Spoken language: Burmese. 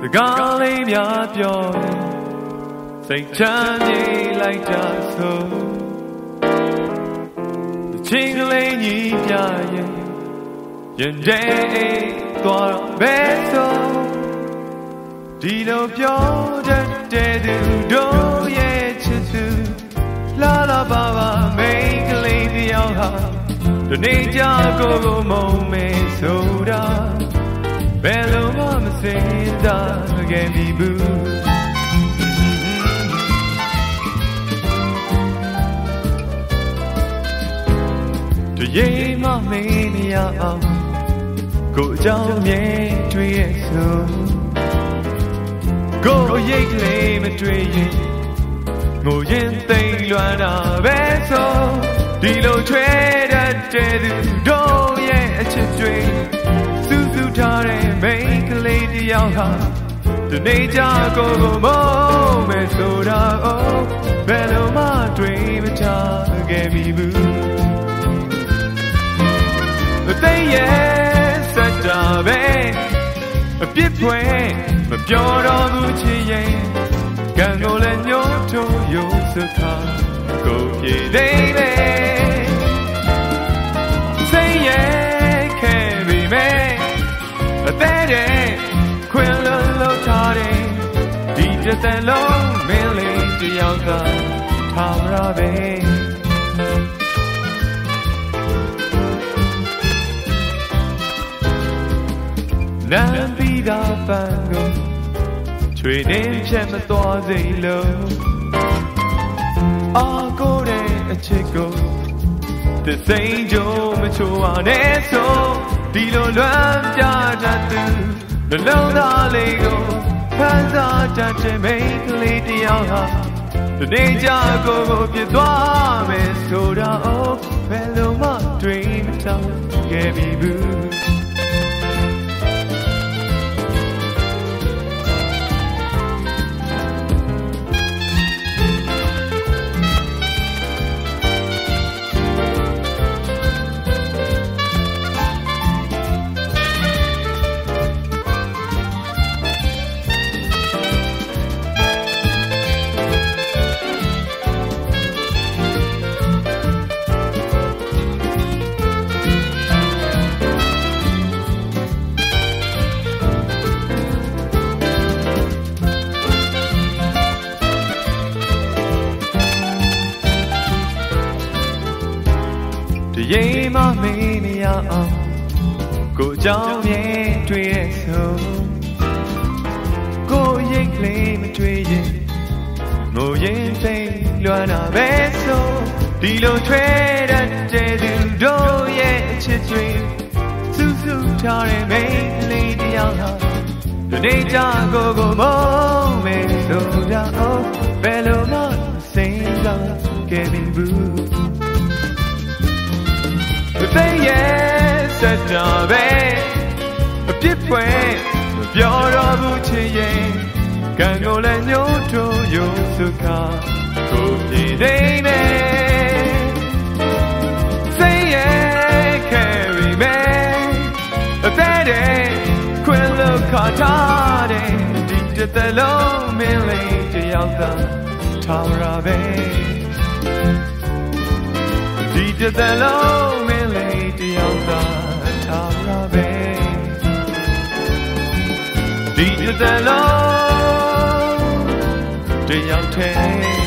စကားလေးများပြောရင်စိတ်ချမ်းမြေလိုက်ကြဆိုချင်းကလေးညီပြရင်ရင်တဲ့သွားတော့ဘယ်ဆိုဒီလိုပြောတတ်တဲ့သူတို့ရဲ့ချစ်သူလာလာပါပါမိန်းကလေးတယောက်ဟာဒီနေ့ကြကိုကိုမုံမေဆို င်စားခဲ့မိဘူးတရေမမင်းမရအောင်ကိုအကြောင်းမြဲတွေ့ရဲ့ဆိုကိုရိတ်ကလေးမတွေ့ရင်ငိုရင်သိမ့်လွမ်းတာပဲဆိုဒီလိုထွဲတတ်တဲ့သူတို့ရဲ့အချစ်တွေစူးစူးထားတဲ့မိန်းကလေးတ ယောက်ဟာဒီနေ့ကြကိုကိုမုန်းမယ်ဆိုတာ哦ဘယ်လိုမှတွေ့မချခဲ့မိဘူးမသိရဲ့စက်တာပဲအပြစ်ဖွယ်မပြောတော့ဘူးချစ်ရင်ကံကိုလည်းညှို့ထိုးရုံစခါကိုပြေနေပဲစိ တစ်သက်လုံးမင်းလေးတယောက်ကထားရပဲနမ်းပြီးတာပန်းကိုချွေနေဖြတ်မသွားစေလို့အာကိုတဲ့အချစ်ကိုသစိန်ကြုံမချိုးပါနဲ့ဆိုဒီလိုလွမ်းပြတတ်သူနှလုံးသားလေးကို ဖန်စားတတ်တဲ့မိန်းကလေးတယောက်ဟာဒီနေ့ကြကိုကိုပြစ်သွားမယ်ဆိုတာ哦ဘယ်လိုမှတွေးမတောင်းခဲ့ပြီဘူး တရေမမင်းမရအောင်ကိုအကြောင်းမြဲတွေ့ရဲ့ဆုံးကိုရိတ်ကလေးမတွေ့ရင်ငိုရင်သိလွမ်းတာပဲဆိုဒီလိုထွဲတတ်တဲ့သူတို့ရဲ့အချစ်တွေစူးစူးထားတဲ့မိန်းကလေးတယောက်ဟာဒီနေ့ကြကိုကိုမုန်းမယ်ဆိုကြအောင်ဘယ်လိုမှစိတ်ကခဲ့ပြီဘူး ရဲ့စက်တာပဲအပြစ်ပွဲမပြောတော့ဘူးချစ်ရင်ကံကိုလည်းညှို့ထိုးရုံစုခါကိုပြေနေမယ်သိရဲ့ခဲ့ရီမယ်အသက်တဲ့ခွင်လို့ခါထားတဲ့ဒီတစ်သက်လုံးမင်းလေးတယောက်သာထားရပဲဒီတစ်သက်လုံးမင်းလေး ဒီတစ်သက်လုံးတယောက်တည်း